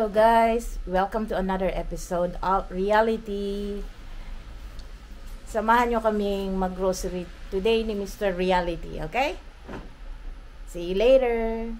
Hello guys! Welcome to another episode of Reality. Samahan nyo kaming mag-grocery today ni Mr. Reality, okay? See you later!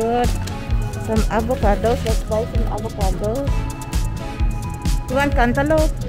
Good. Some avocados. Let's buy some avocados. You want cantaloupe?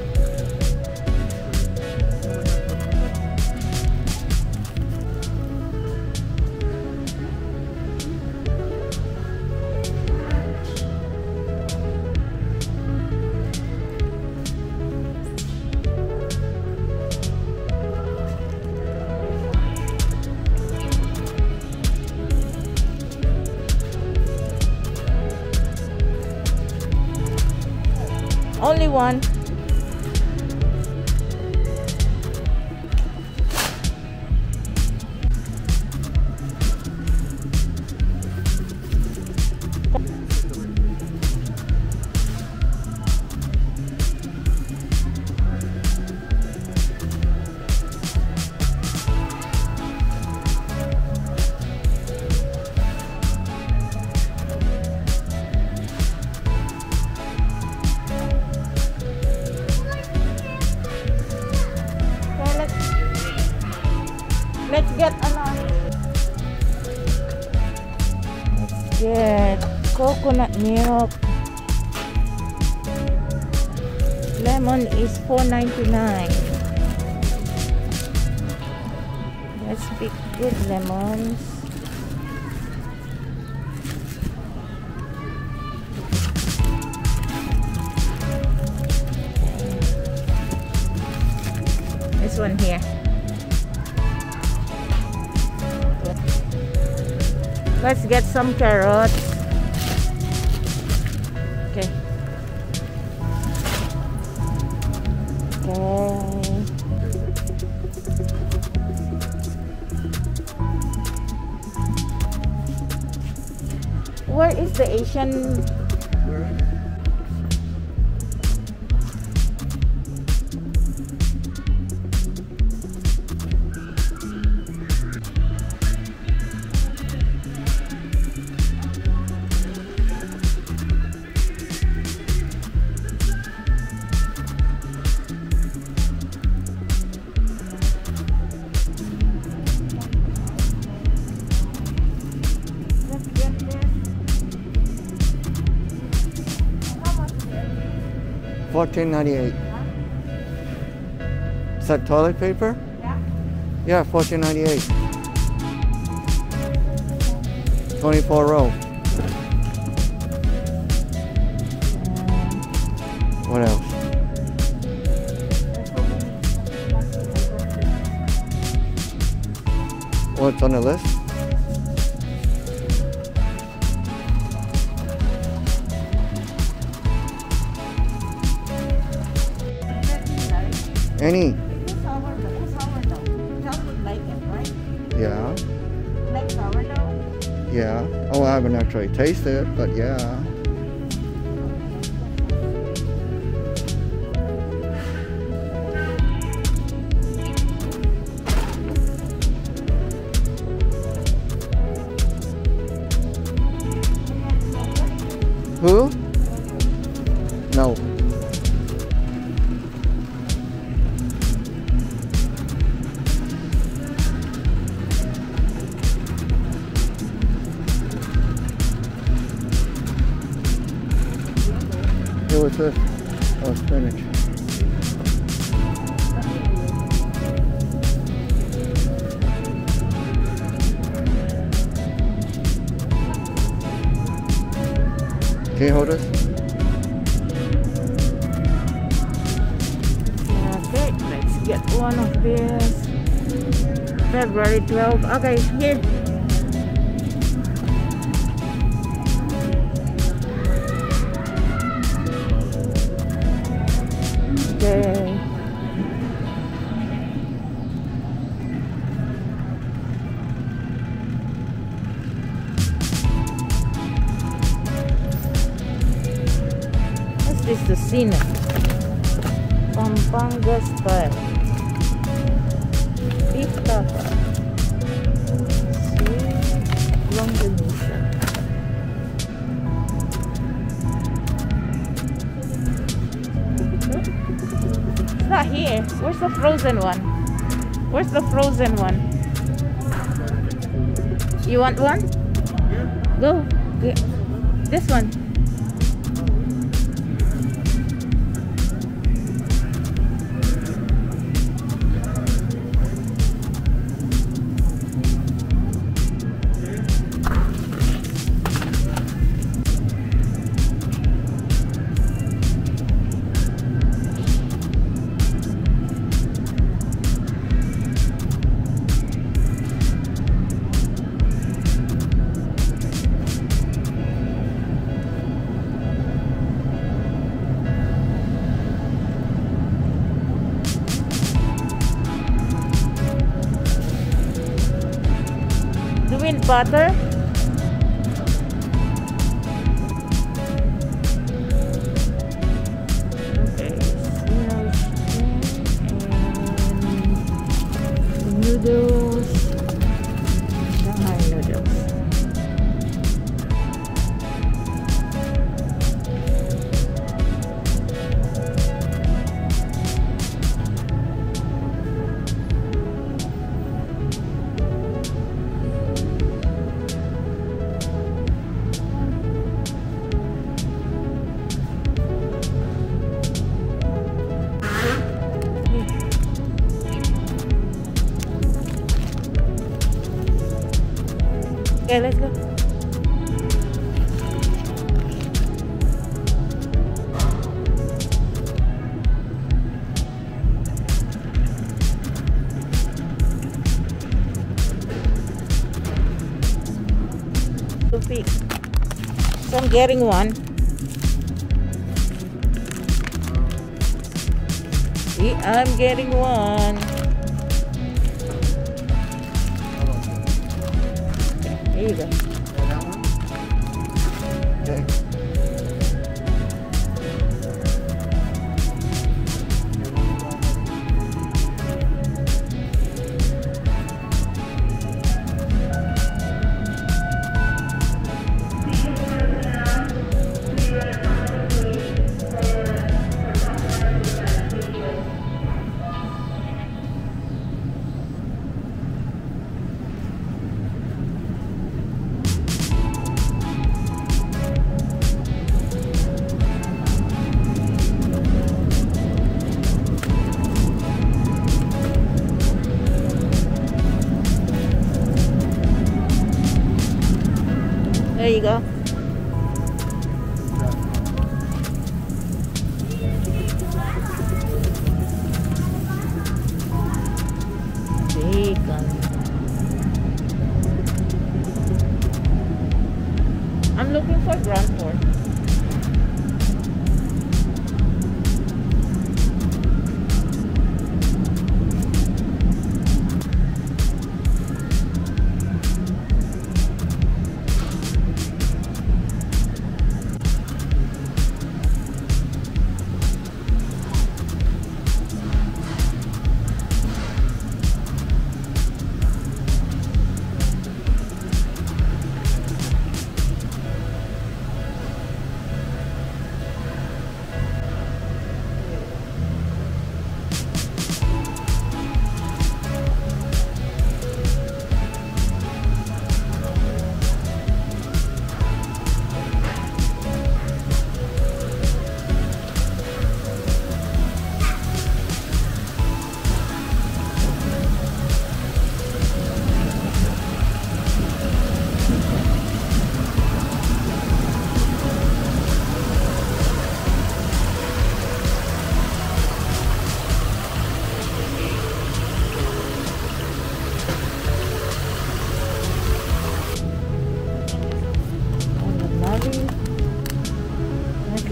Only one. Milk. Lemon is 4.99. Let's pick good lemons. This one here. Let's get some carrots. Is Fourteen ninety-eight. Is that toilet paper? Yeah. Yeah, Fourteen ninety-eight. 24 row. What else? What's on the list? Any? Sourdough. Sourdough. John like it, right? Yeah. Like sourdough? Yeah. Oh, I haven't actually tasted it, but yeah. What's this? Oh, spinach. Can you hold us? Okay, let's get one of this. February 12. Okay, here. What's this? The scene. Pampanga style. Beef tapa. Longanisa. It's not here. Where's the frozen one? Where's the frozen one? You want one? Go. Get this one. Butter. Getting one. See, I'm getting one. There you go. Bacon.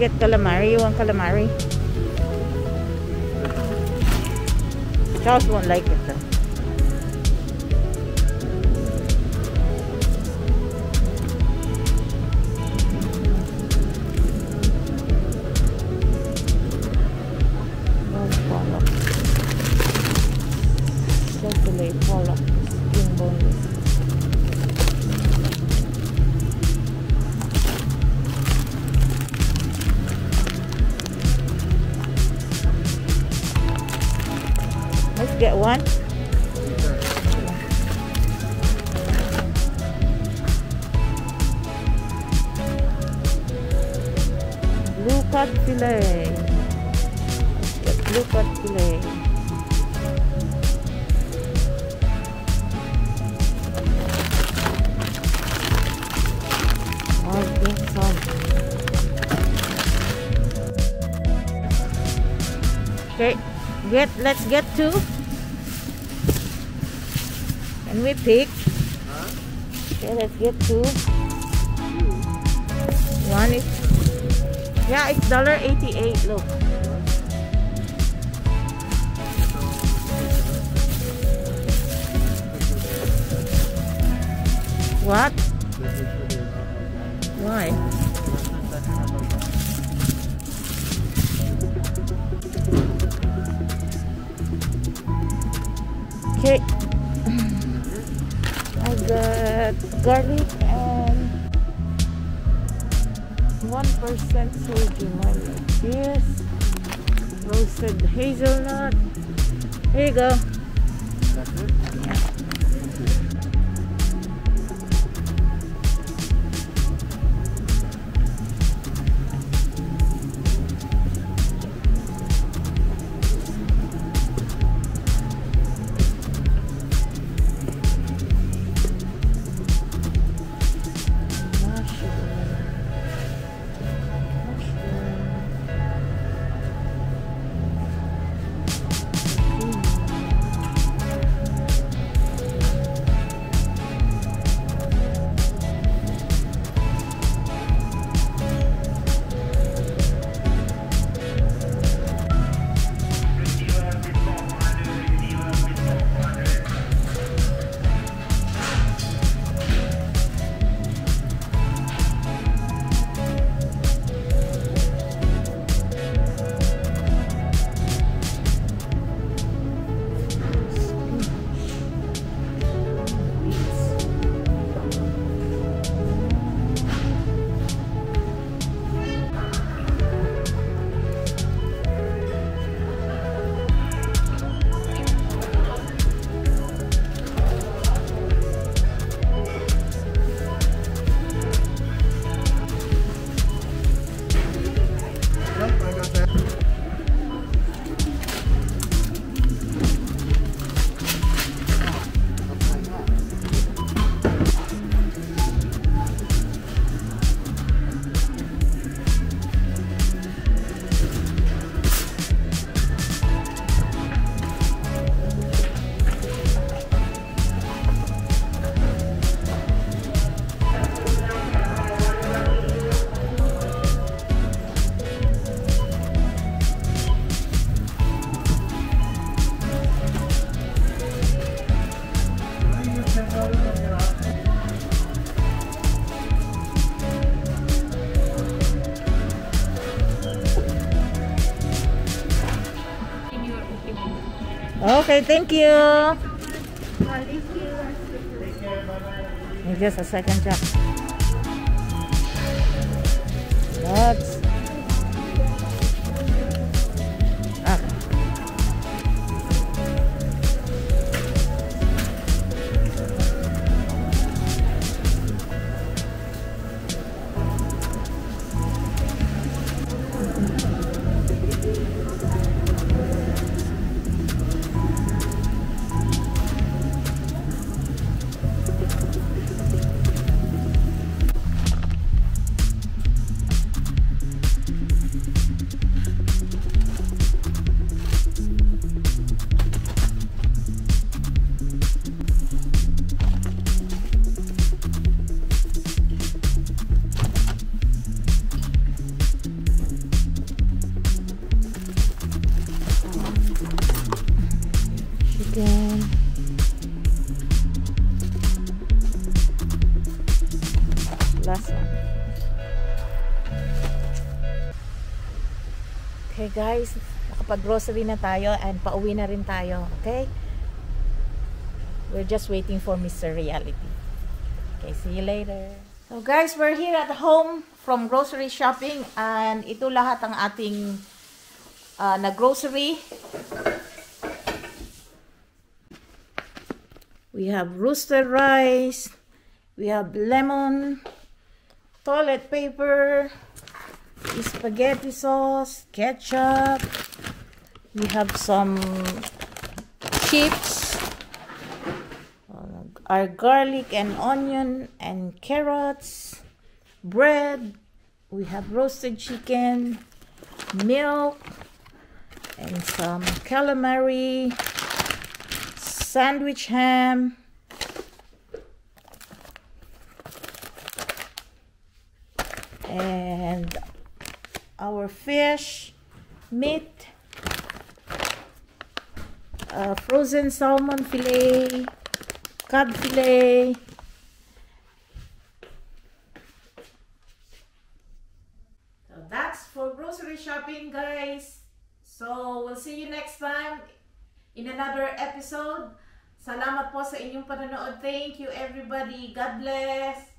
Get calamari. You want calamari? Charles won't like it though. Cod fillet. Let's get blue cut fillet. More pink sauce. Okay, get let's get two. Can we pick? Okay, let's get two. One is yeah, it's dollar eighty eight. Look. What? Why? Okay. I got garlic 1% soybean oil yes. Roasted hazelnut. Here you go. That's it? Okay, thank you. Just a second, Jack. That's Last. Okay guys, nakapag-grocery na tayo and pauwi na rin tayo. Okay? We're just waiting for Mr. Reality. Okay, see you later. So guys, we're here at home from grocery shopping and ito lahat ang ating uh, na grocery. We have roasted rice, we have lemon, toilet paper, spaghetti sauce, ketchup, we have some chips, uh, our garlic and onion and carrots, bread, we have roasted chicken, milk, and some calamari, sandwich ham, our fish, meat, uh, frozen salmon fillet, cod fillet, So that's for grocery shopping, guys. So we'll see you next time in another episode. Salamat po sa inyong panonood. Thank you everybody. God bless.